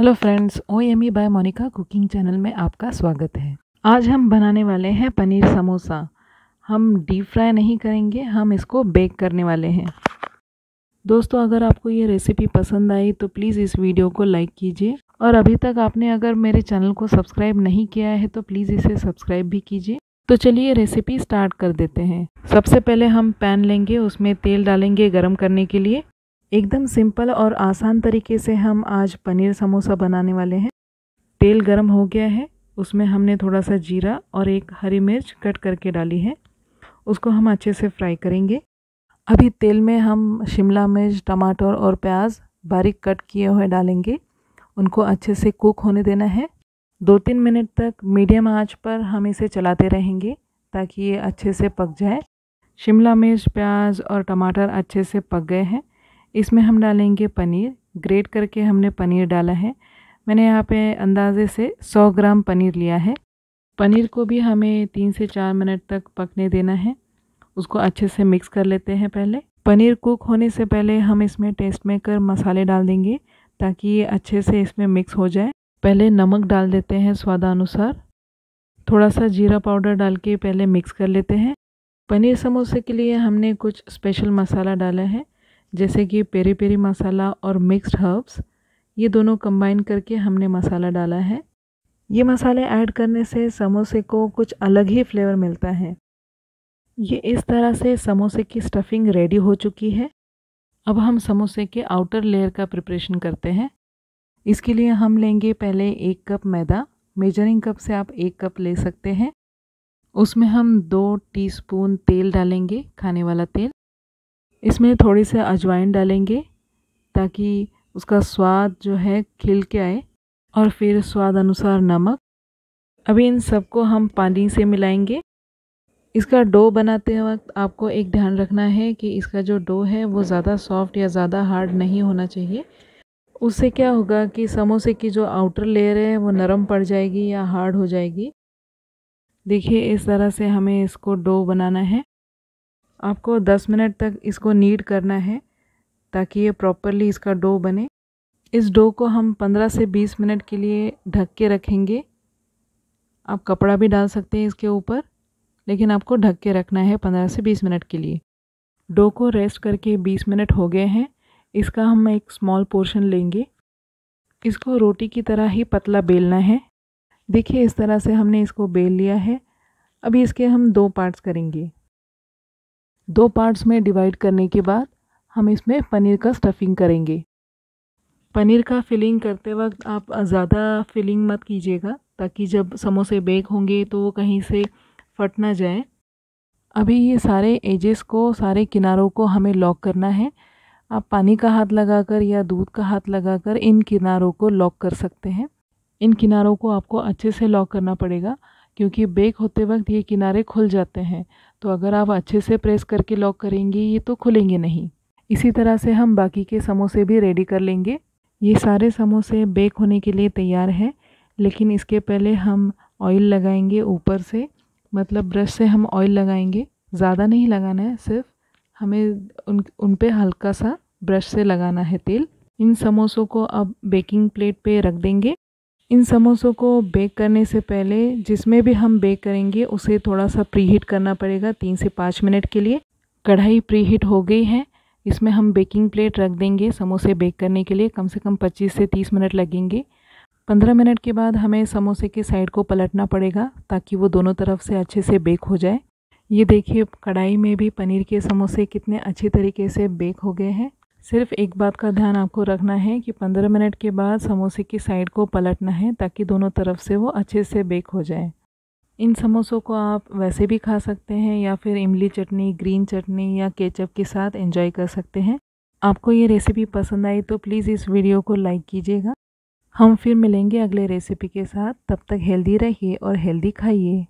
Hello friends O M E by Monika cooking channel में आपका स्वागत है। आज हम बनाने वाले हैं पनीर समोसा। हम डीप फ्राई नहीं करेंगे, हम इसको बेक करने वाले हैं। दोस्तों, अगर आपको ये रेसिपी पसंद आई तो प्लीज़ इस वीडियो को लाइक कीजिए। और अभी तक आपने अगर मेरे चैनल को सब्सक्राइब नहीं किया है तो प्लीज़ इसे सब्सक्राइब भी कीजिए। तो चलिए रेसिपी स्टार्ट कर देते हैं। सबसे पहले हम पैन लेंगे, उसमें तेल डालेंगे गर्म करने के लिए। एकदम सिंपल और आसान तरीके से हम आज पनीर समोसा बनाने वाले हैं। तेल गरम हो गया है, उसमें हमने थोड़ा सा जीरा और एक हरी मिर्च कट करके डाली है। उसको हम अच्छे से फ्राई करेंगे। अभी तेल में हम शिमला मिर्च, टमाटर और प्याज बारीक कट किए हुए डालेंगे। उनको अच्छे से कुक होने देना है। दो तीन मिनट तक मीडियम आँच पर हम इसे चलाते रहेंगे ताकि ये अच्छे से पक जाए। शिमला मिर्च, प्याज और टमाटर अच्छे से पक गए हैं। इसमें हम डालेंगे पनीर। ग्रेट करके हमने पनीर डाला है। मैंने यहाँ पे अंदाजे से 100 ग्राम पनीर लिया है। पनीर को भी हमें तीन से चार मिनट तक पकने देना है। उसको अच्छे से मिक्स कर लेते हैं पहले। पनीर कुक होने से पहले हम इसमें टेस्ट मेकर मसाले डाल देंगे ताकि ये अच्छे से इसमें मिक्स हो जाए। पहले नमक डाल देते हैं स्वादानुसार। थोड़ा सा जीरा पाउडर डाल के पहले मिक्स कर लेते हैं। पनीर समोसे के लिए हमने कुछ स्पेशल मसाला डाला है। जैसे कि पेरी पेरी मसाला और मिक्स्ड हर्ब्स ये दोनों कंबाइन करके हमने मसाला डाला है। ये मसाले ऐड करने से समोसे को कुछ अलग ही फ्लेवर मिलता है। ये इस तरह से समोसे की स्टफिंग रेडी हो चुकी है। अब हम समोसे के आउटर लेयर का प्रिपरेशन करते हैं। इसके लिए हम लेंगे पहले एक कप मैदा। मेजरिंग कप से आप एक कप ले सकते हैं। उसमें हम दो टीस्पून तेल डालेंगे, खाने वाला तेल। इसमें थोड़ी सी अजवाइन डालेंगे ताकि उसका स्वाद जो है खिल के आए और फिर स्वाद अनुसार नमक। अभी इन सबको हम पानी से मिलाएँगे। इसका डो बनाते वक्त आपको एक ध्यान रखना है कि इसका जो डो है वो ज़्यादा सॉफ्ट या ज़्यादा हार्ड नहीं होना चाहिए। उससे क्या होगा कि समोसे की जो आउटर लेयर है वो नरम पड़ जाएगी या हार्ड हो जाएगी। देखिए इस तरह से हमें इसको डो बनाना है। आपको 10 मिनट तक इसको नीड करना है ताकि ये प्रॉपरली इसका डो बने। इस डो को हम 15 से 20 मिनट के लिए ढक के रखेंगे। आप कपड़ा भी डाल सकते हैं इसके ऊपर, लेकिन आपको ढक के रखना है 15 से 20 मिनट के लिए। डो को रेस्ट करके 20 मिनट हो गए हैं। इसका हम एक स्मॉल पोर्शन लेंगे। इसको रोटी की तरह ही पतला बेलना है। देखिए इस तरह से हमने इसको बेल लिया है। अभी इसके हम दो पार्ट्स करेंगे। दो पार्ट्स में डिवाइड करने के बाद हम इसमें पनीर का स्टफिंग करेंगे। पनीर का फिलिंग करते वक्त आप ज़्यादा फिलिंग मत कीजिएगा, ताकि जब समोसे बेक होंगे तो वो कहीं से फट ना जाए। अभी ये सारे एजेस को, सारे किनारों को हमें लॉक करना है। आप पानी का हाथ लगाकर या दूध का हाथ लगाकर इन किनारों को लॉक कर सकते हैं। इन किनारों को आपको अच्छे से लॉक करना पड़ेगा। क्योंकि बेक होते वक्त ये किनारे खुल जाते हैं। तो अगर आप अच्छे से प्रेस करके लॉक करेंगे, ये तो खुलेंगे नहीं। इसी तरह से हम बाकी के समोसे भी रेडी कर लेंगे। ये सारे समोसे बेक होने के लिए तैयार है, लेकिन इसके पहले हम ऑयल लगाएँगे ऊपर से। मतलब ब्रश से हम ऑयल लगाएँगे। ज़्यादा नहीं लगाना है, सिर्फ़ हमें उन उन पर हल्का सा ब्रश से लगाना है तेल। इन समोसों को अब बेकिंग प्लेट पे रख देंगे। इन समोसों को बेक करने से पहले जिसमें भी हम बेक करेंगे, उसे थोड़ा सा प्रीहीट करना पड़ेगा तीन से पाँच मिनट के लिए। कढ़ाई प्रीहीट हो गई है। इसमें हम बेकिंग प्लेट रख देंगे समोसे बेक करने के लिए। कम से कम 25 से 30 मिनट लगेंगे। 15 मिनट के बाद हमें समोसे के साइड को पलटना पड़ेगा ताकि वो दोनों तरफ़ से अच्छे से बेक हो जाए। ये देखिए, कढ़ाई में भी पनीर के समोसे कितने अच्छे तरीके से बेक हो गए हैं। सिर्फ़ एक बात का ध्यान आपको रखना है कि 15 मिनट के बाद समोसे की साइड को पलटना है ताकि दोनों तरफ़ से वो अच्छे से बेक हो जाए। इन समोसों को आप वैसे भी खा सकते हैं या फिर इमली चटनी, ग्रीन चटनी या केचप के साथ एंजॉय कर सकते हैं। आपको ये रेसिपी पसंद आई तो प्लीज़ इस वीडियो को लाइक कीजिएगा। हम फिर मिलेंगे अगले रेसिपी के साथ। तब तक हेल्दी रहिए और हेल्दी खाइए।